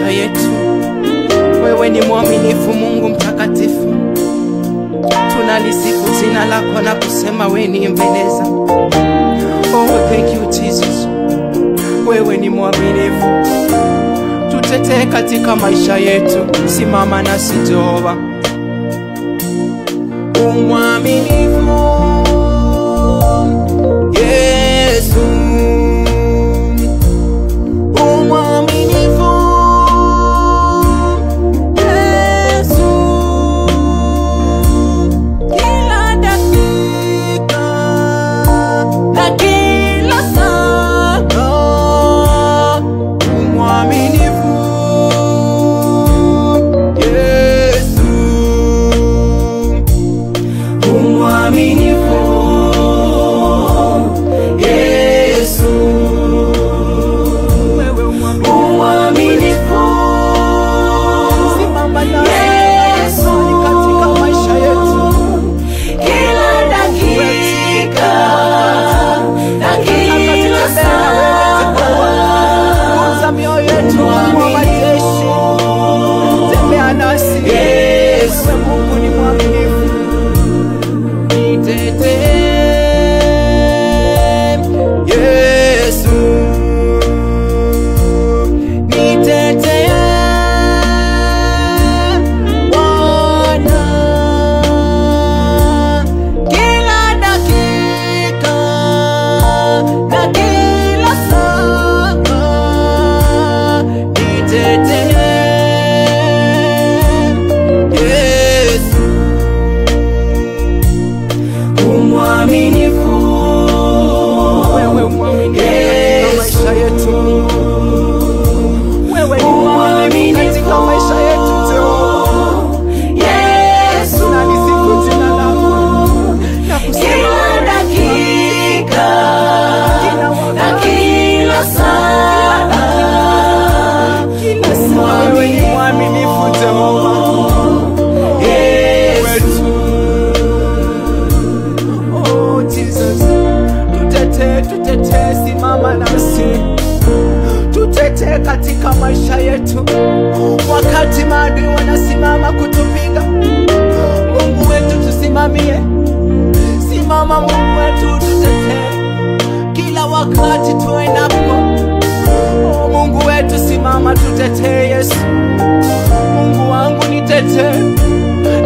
maisha yetu. Wewe ni mwaminifu, Mungu mtakatifu, tunalisifu jina lako na kusema wewe ni mbeleza. Oh, thank you Jesus, wewe ni mwaminifu, tutetee katika maisha yetu, simama na sijova umwaminifu. camino. katika maisha yetu, wakati maadui wanasimama kutupiga. Mungu wetu tusimamie, simama Mungu wetu tutetee, kila wakati tuendapo. Mungu wetu simama, tutetee Yesu. Mungu wangu nitetee,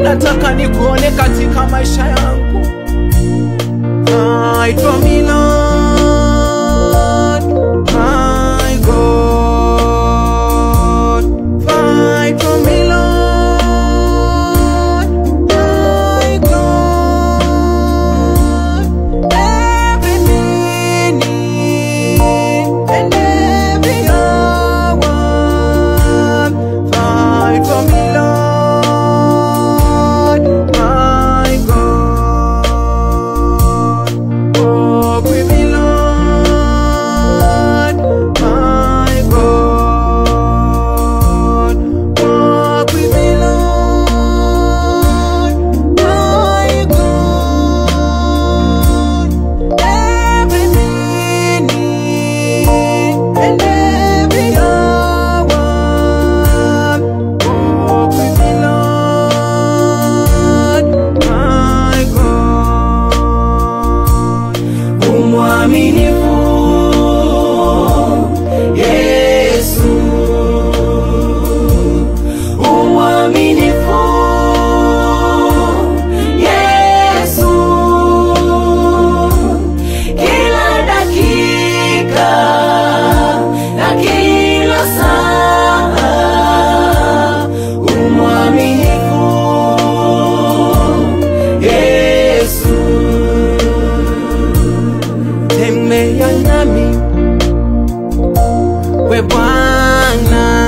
nataka nikuone katika maisha yangu. Naitwa Milo nami. We Bwana.